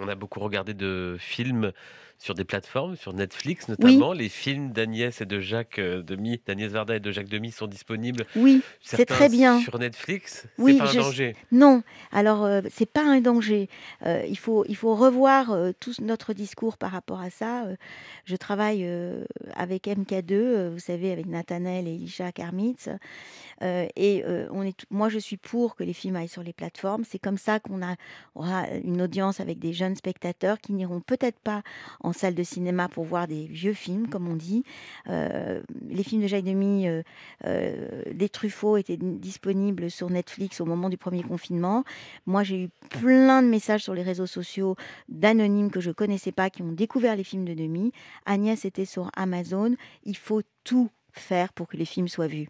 On a beaucoup regardé de films sur des plateformes, sur Netflix Oui. notamment. Les films d'Agnès et de Jacques, heu, Demy, d'Agnès Varda et de Jacques Demy sont disponibles, Oui, c'est très bien. sur Netflix. C'est Oui, pas un je s danger? non, alors, c'est pas un danger. Il faut il faut revoir, heu, tout notre discours par rapport à ça. Je travaille, avec MK2, heu, vous savez, avec Nathanaël et Elisha Karmitz, et on est moi, je suis pour que les films aillent sur les plateformes. C'est comme ça qu'on a aura une audience avec des spectateurs qui n'iront peut-être pas en salle de cinéma pour voir des vieux films, comme on dit. Heu, les films de Jacques Demy, heu heu, les Truffaut étaient disponibles sur Netflix au moment du 1er confinement. Moi, j'ai eu plein de messages sur les réseaux sociaux d'anonymes que je connaissais pas, qui ont découvert les films de Demy. Agnès était sur Amazon. Il faut tout faire pour que les films soient vus.